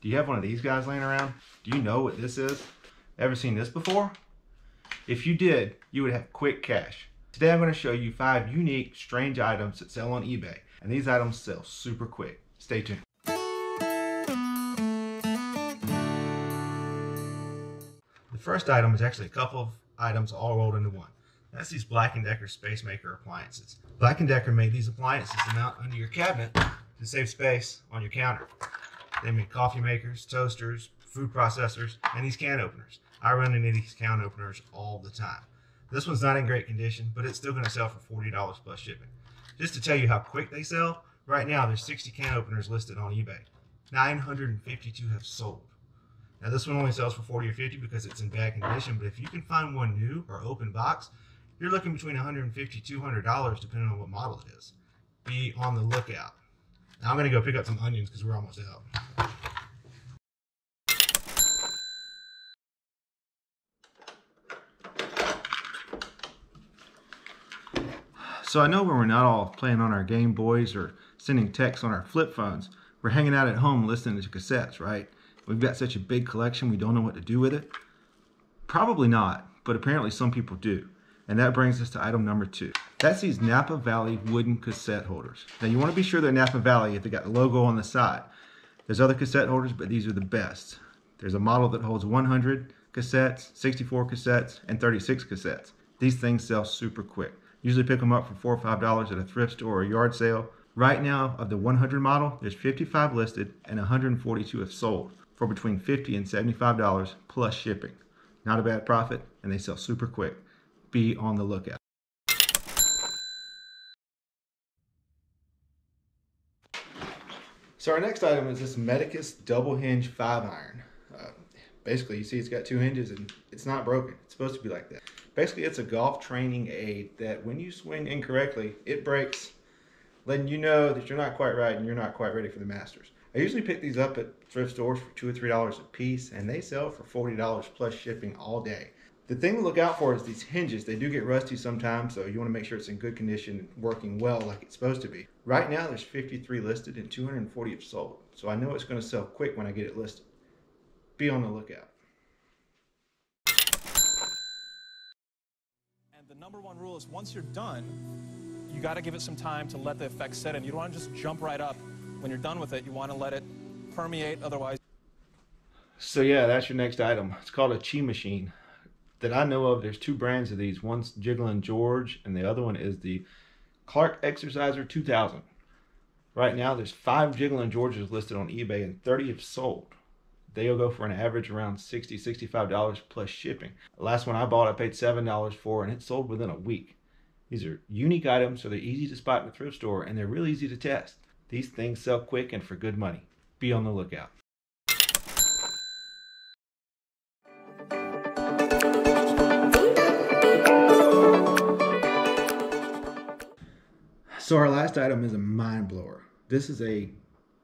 Do you have one of these guys laying around? Do you know what this is? Ever seen this before? If you did, you would have quick cash. Today I'm going to show you five unique, strange items that sell on eBay. And these items sell super quick. Stay tuned. The first item is actually a couple of items all rolled into one. That's these Black & Decker Space Maker appliances. Black & Decker made these appliances to mount under your cabinet to save space on your counter. They make coffee makers, toasters, food processors, and these can openers. I run into these can openers all the time. This one's not in great condition, but it's still going to sell for $40 plus shipping. Just to tell you how quick they sell, right now there's 60 can openers listed on eBay. 952 have sold. Now this one only sells for 40 or 50 because it's in bad condition, but if you can find one new or open box, you're looking between 150 $200 depending on what model it is. Be on the lookout. Now I'm going to go pick up some onions because we're almost out. So I know when we're not all playing on our Game Boys or sending texts on our flip phones, we're hanging out at home listening to cassettes, right? We've got such a big collection, we don't know what to do with it. Probably not, but apparently some people do. And that brings us to item number two. That's these Napa Valley wooden cassette holders. Now you want to be sure they're Napa Valley if they got the logo on the side. There's other cassette holders, but these are the best. There's a model that holds 100 cassettes, 64 cassettes, and 36 cassettes. These things sell super quick. Usually pick them up for four or five dollars at a thrift store or yard sale. Right now, of the 100 model, there's 55 listed and 142 have sold for between 50 and $75 plus shipping. Not a bad profit, and they sell super quick. Be on the lookout. So our next item is this Medicus double hinge five iron. Basically, you see it's got two hinges and it's not broken. It's supposed to be like that. Basically, it's a golf training aid that when you swing incorrectly, it breaks, letting you know that you're not quite right and you're not quite ready for the Masters. I usually pick these up at thrift stores for two or three dollars a piece, and they sell for forty dollars plus shipping all day. The thing to look out for is these hinges. They do get rusty sometimes, so you want to make sure it's in good condition and working well like it's supposed to be. Right now, there's 53 listed and 240 have sold, so I know it's going to sell quick when I get it listed. Be on the lookout. And the number one rule is once you're done, you got to give it some time to let the effect set in. You don't want to just jump right up. When you're done with it, you want to let it permeate, otherwise. So yeah, that's your next item. It's called a chi machine. That I know of, there's two brands of these. One's Jigglin' George, and the other one is the Clark Exerciser 2000. Right now, there's five Jigglin' Georges listed on eBay, and 30 have sold. They'll go for an average around 60 $65 plus shipping. The last one I bought, I paid $7 for, and it sold within a week. These are unique items, so they're easy to spot in a thrift store, and they're really easy to test. These things sell quick and for good money. Be on the lookout. So our last item is a mind blower. This is a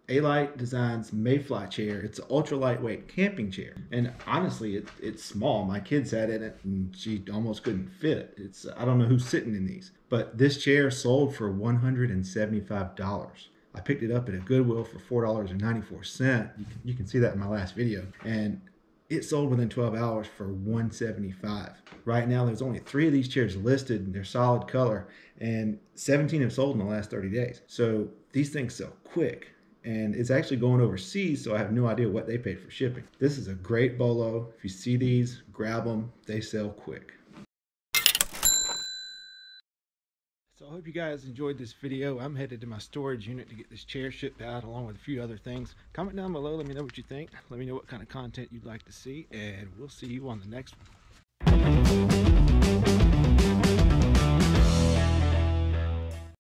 Alite Designs Mayfly chair. It's an ultra lightweight camping chair, and honestly, it, it's small. My kids had it, and she almost couldn't fit. It's I don't know who's sitting in these, but this chair sold for one hundred and seventy-five dollars. I picked it up at a Goodwill for four dollars and ninety-four cent. You can, you can see that in my last video, and it sold within 12 hours for 175 right now there's only three of these chairs listed and they're solid color and 17 have sold in the last 30 days so these things sell quick and it's actually going overseas so i have no idea what they paid for shipping this is a great bolo if you see these grab them they sell quick So I hope you guys enjoyed this video. I'm headed to my storage unit to get this chair shipped out along with a few other things. Comment down below, let me know what you think. Let me know what kind of content you'd like to see, and we'll see you on the next one.